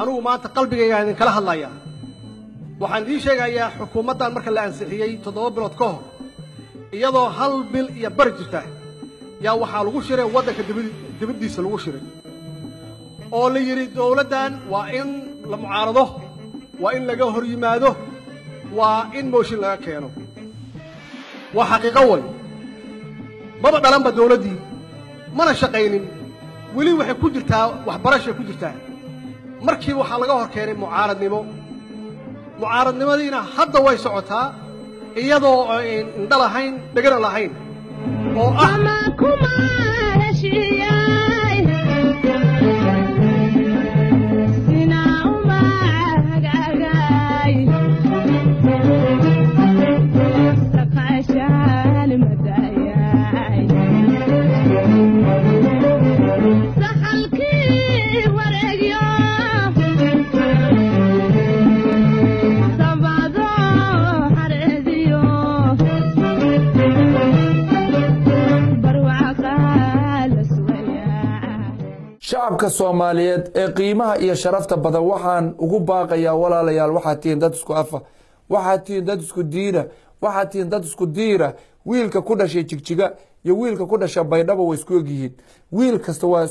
anugu maanta qalbigaygaa idinkala hadlayaa waxaan idiin sheegayaa xukuumaddan marka la ansixiyey toddoba bilood ka hor iyadoo hal bil iyo bari jirta yaa waxaa lagu shiray waddanka dibaddiisa lagu shiray. Oo la yidhi dowladdan waa in la mucaarado waa in laga hor yimaado waa in mooshin laga keeno. Waa xaqiiqo way. Maba dhalanba dowladdii mana shaqaynin. Weli waxay ku jirtaa waxbarashay ku jirtaa. Markii waxaa laga hor keenay mucaaradnimo. Mucaaradnimadiina hadda way socotaa iyadoo indho lahayn dhegana lahayn oo ah shacabka soomaaliyeed ee qiimaha iyo sharafta badan waxaan ugu baaqayaa walaalayaal waxaad tihiin dad isku afa waxaad tihiin dad isku diina waxaad tihiin dad isku diira wiilka ku dhashay jigjiga iyo wiilka ku dhasha baydhabo way isku egyihiin. Wiil kasta waa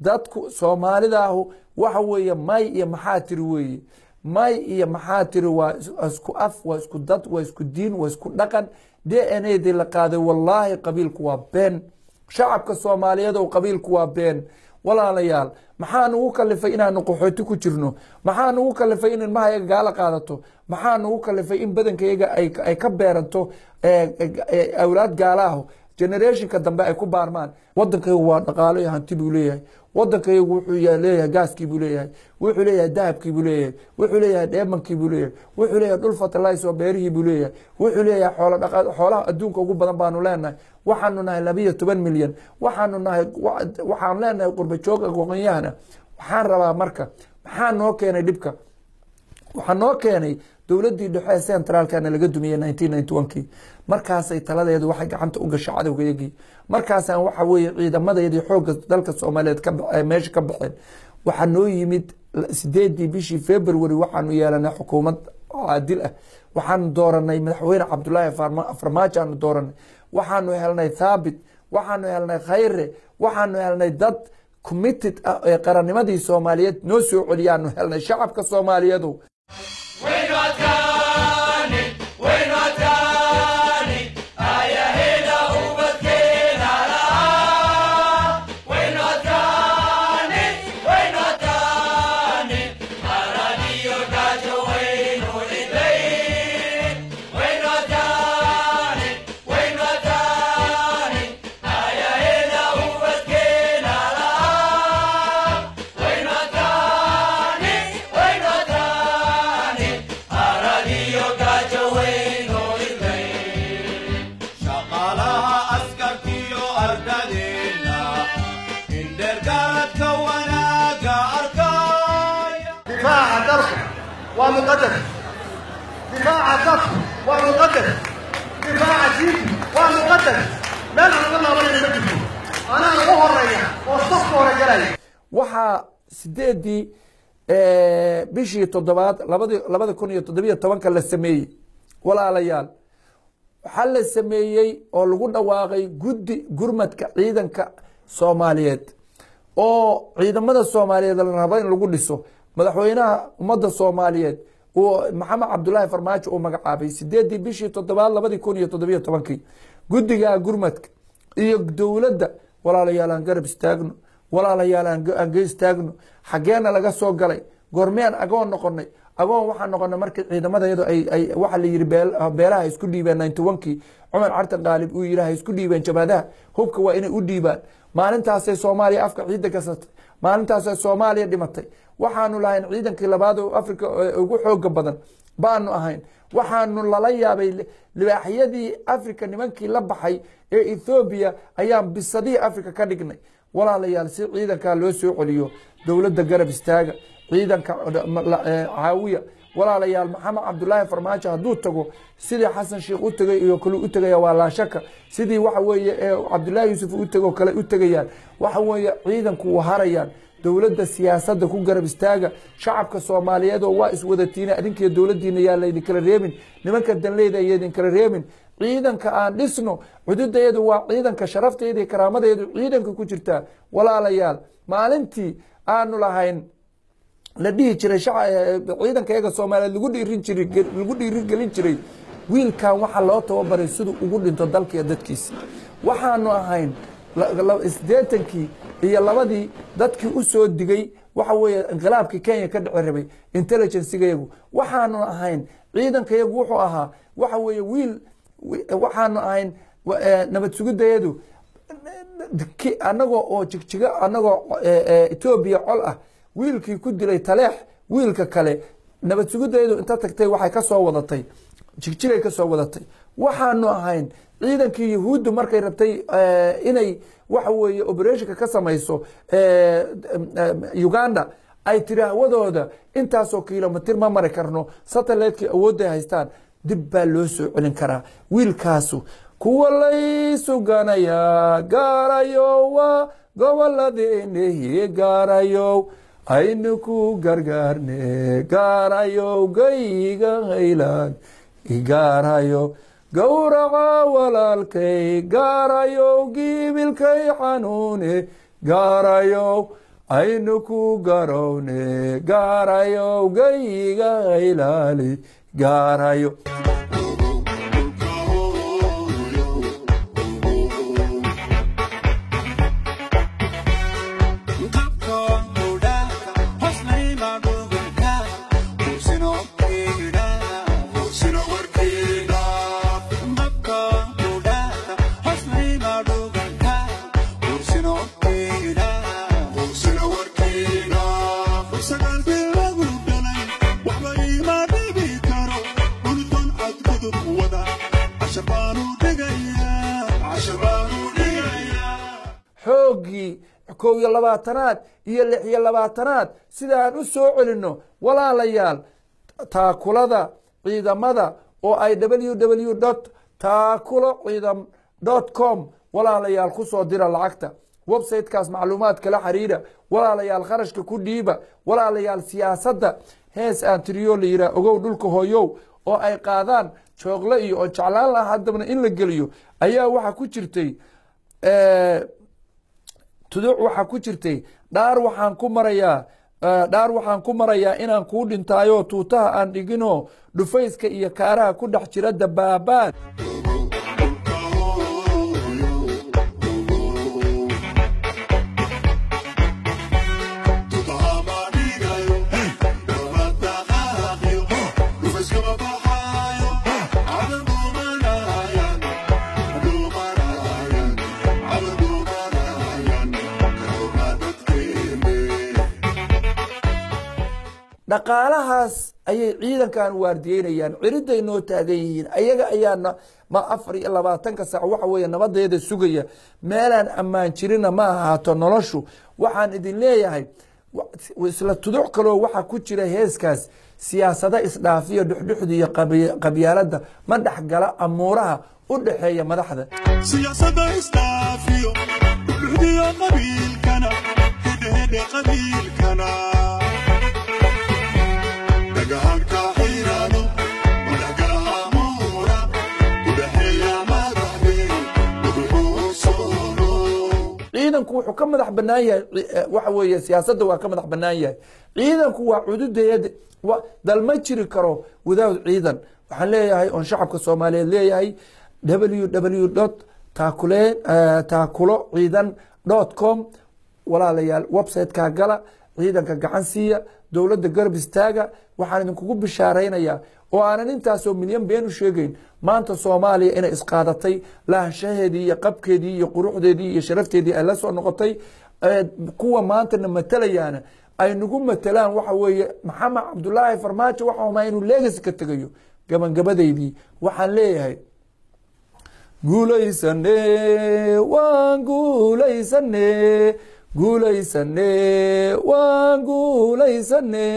dadku soomaalidaahu waxa weeye may iyo maxaa tiri weeye may iyo maxaa tiri waa isku af waa isku dad waa isku diin waa isku dhaqan. D n a dii la qaaday wallaahi qabiilku waa been. Shacabka soomaaliyeed oo qabiilku waa been walaalayaal. Maxaa nugu kalifay inaanu qaxooti ku jirno? Maxaa nugu kalifay in ilmahayaga gaala qaadato? Maxaa nugu kalifay in badankayaga ay ka beeranto awlaad gaalaaho? Generationka dambe ay ku baarmaan. Wadankaygu waa dhaqaalo iyo hanti buu leeyahay wadankaygu wuxuu leeyahay gaaskii buu leeyahay wuxuu leeyahay dahabkii buu leeyahay wuxuu leeyahay dheemankii buu leeyahay wuxuu leeyahay dhul fertilize beerihii buu leeyahay wuxuu leeyahay xoolaha adduunka ugu badan baanu leenahay. Waxaanu nahay labiyo toban milyan. Waxaanu nahay waxaan leenahay qurba joog aqoonyahana waxaan rabaa marka maxaa noo keenay dhibka? Waxaa noo keenay dowladii dhexe ee centraalkana laga dumiyey nineteen ninety one kii markaasay taladeedu waxay gacanta u gashay cadowgayagii markaasaan waxa weeye ciidamadeedii xoogga dalka soomaaliyeed meesha ka baxeen waxaa noo yimid sideedii bishii february waxaanu yeelanay xukuumad caadil ah. Waxaanu dooranay madaxweyne cabdulaahi farmaajo aanu dooranay waxaanu helnay thaabit waxaanu helnay khayre waxaanu helnay dad committed ah ee qarannimadii soomaaliyeed. Noo soo celiyaanu helnay shacabka soomaaliyeedu God. Waa muqadas difaaca dalka waa muqadas difaaca diinta waa muqadas meel aan uga laabanayna ma jirto. Anaa ugu horreeya oo safka hore waxaa sideedii bishii toddobaad labadi labada kun iyo toddobiyo tobanka la sameeyey. Walaalayaal. Waxaa la sameeyey oo lagu dhawaaqay guddi gurmadka ciidanka soomaaliyeed. Oo ciidamada soomaaliyeed la rabo in lagu dhiso madaxweynaha ummadda soomaaliyeed maxamed cabdulaahi farmaajo uu magacaabay sideedii bishii toddobaad labadii kun iyo toddobiyo tobankii. Guddiga gurmadka iyo dowladda walaalayaal aan garab istaagno walaalayaal aan ge istaagno xageena laga soo galay goormeen agoon noqonay agoon waxaa noqonay markii ciidamadayadu ay waxa la yiri beelaha isku dhiibeen ninety one kii cumar cartan qaalib uu yiri ha isku dhiibeen jabhadaha hubka waa inay u dhiibaan. Maalintaasay soomaaliya afka ciidda gasatay maalintaasay soomaaliya dhimatay waxaanu lahayn ciidankii labaad oo africa ugu xooga badan baanu ahayn. Waxaanu lala yaabay libaaxyadii africa nimankii la baxay ee ethoobiya ayaan bisadihii africa ka dhignay. Walaalayaal si ciidankaa loo soo celiyo dowladda garab istaaga ciidanka caawiya. Walaalayaal maxamed cabdulaahi farmaajo hadduu tago sidii xasan sheikh u tegay iyo kale u tegaya waa laashaka sidii waxa weeye ee cabdulaahi yuusuf u tego kale u tegayaan waxa weeye ciidanku harayaan dowladda siyaasadda ku garab istaaga shacabka soomaaliyeed oo waa iswadatiina adinkiyo dowladdiina yaa laydinkala reebin nimanka danleyda ayaydinkala reebin. Ciidanka aan dhisno cududaeedu waa ciidanka sharafteeda karaamadeedu ciidanka ku jirtaa. Walaalayaal maalintii aanu lahayn la dhihi jiray ciidanka iyaga soomaaliyeed lagu dhiirin jiray lagu dhiirigelin jiray wiilkan waxaa loo tababaray siduu ugu dhinto dalka iyo dadkiisa. Waxaanu ahayn sideetankii iyo labadii dadkii u soo digay waxa weeye inqilaabkii kenya ka dhici rabay intelligencegayagu waxaanu ahayn ciidankayagu wuxuu ahaa waxa weeye wiil waxaanu ahayn nabad sugidayadu anagoo oo jigjigo anagoo etoobiya col ah wiilkii ku dilay taleex wiilka kale nabad sugidayadu inta tagtay waxay ka soo wadatay jigjigay ka soo wadatay waxaanu ahayn ciidankii yahuuddu markay rabtay inay waxa weeye operationka ka samayso uganda ay tiri hawadooda intaasoo kilomitir ma mari karno satelliteki awoodday haystaan dib baa loo soo celin karaa. Wiilkaasu kuwa lay suganaya gaarayowa goboladeenehi gaarayow aynu ku gargaarne gaarayow gayga haylaan igaarayo gowraca walaalkay gaarayow giibilkay xanuune gaarayow aynu ku garowne gaarayow gayga haylaali gaarayo kow iyo labaatanaad iyo lix iyo labaatanaad sidaan u soo celinno walaalayaal taakulada ciidamada oo ay w w dot taakulo ciidam dot com walaalayaal ku soo dira lacagta. Websitekaas macluumaad kala xiriira walaalayaal kharashka ku dhiiba walaalayaal siyaasadda hees aan tiriyo la yihaa ogow dhulka hooyow oo ay qaadaan joogle iyo oo jeclaan laha haddabna in la geliyo ayaa waxaa ku jirtay tuduuc waxaa ku jirtay dhaar waxaan ku marayaa dhaar waxaan ku marayaa inaan kuu dhintaayo tuutaha aan dhiginoo dhufayska iyo kaaraha ku dhex jira dabaabaad dhaqaalahaas ayay ciidankan waardiyeynayaan ciriday noo taagan yihiin. Ayaga ayaana ma afar iyo labaatanka saac waxa weeye nabadeeda sugaya. Meelaan ammaan jirina ma ahaato noloshu. Waxaan idin leeyahay isla tuduc kaloo waxaa ku jira heeskaas. Siyaasado isdhaafiyo dhuxdhuxda iyo qabyaalada ma dhexgala amuuraha u dhexeeya madaxda ciidanku wuxuu ka madax banaan yahay waxa weeye siyaasadda waa ka madax banaan yahay. Ciidanku waa cududeed dal ma jiri karo without ciidan. Waxaan leeyahay oon shacabka soomaaliyeed leeyahay w w dot taakule taakulo ciidan dot com walaalayaal websiteka gala ciidanka gacan siiya dowladda garab istaaga waxaan idinkugu bishaaraynayaa oo aanan intaasoo milyan been u sheegeyn maanta soomaaliya inay isqaadatay lahashaheedii iyo qabkeedii iyo quruxdeedii iyo sharafteedii ay la soo noqotay kuwa maantana matalayaana ay nagu matelaan waxa weeye maxamed cabdulaahi farmaajo waxa humaa inuu leegasi ka tegayo gabangabadaydii waxaan leeyahay guulaysane waan guulaysane guulaysane waan guulaysane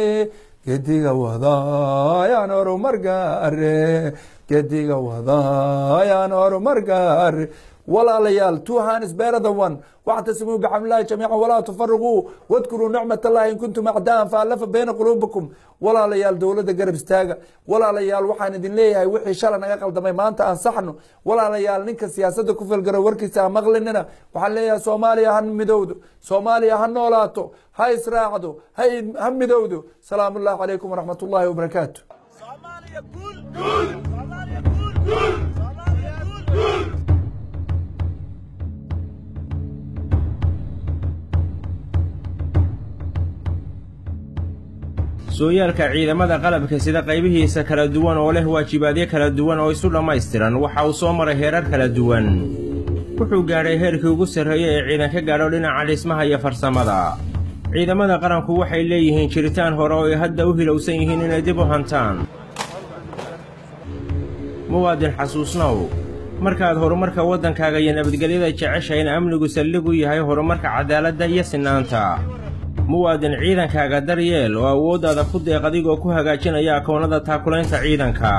gediga wadayaan horumar gaare gediga wadayaan horumar gaare walaalayaal two hands better than one واعتصموا بحبل الله جميعا ولا تفرقوا واذكروا نعمة الله إن كنتم أعداء فألف بين قلوبكم ولا ليال دولة قرب استاغا ولا ليال وحان إذن ليه وحي شالا نقل دمي ما أنت أنصحنو ولا ليال نك سياسة كفر القرى وركسا مغلننا وحان ليه سوماليا هن مدودو سوماليا هن نولاتو هاي إسراعدو هاي هم مدودو سلام sooyaalka ciidamada qalabka sida qaybihiisa kala duwan oo leh waajibaadyo kala duwan oo isu dhammaystiran waxa uu soo maray heerar kala duwan. Wuxuu gaadhay heerkii ugu sarreeya ee ciidan ka gaadho dhinaca dhismaha iyo farsamada. Ciidamada qaranku waxay leeyihiin jiritaan hore oo ay hadda u hilowsan yihiin inay dib u hantaan. Muwaadin xasuusnow markaad horumarka waddankaaga iyo nabadgelyada jeceshahay in amnigu saldhig u yahay horumarka cadaaladda iyo sinaanta muwaadin ciidankaaga daryeel oo awooddaada ku deeq adigoo ku hagaajinaya akoonnada taakulaynta ciidanka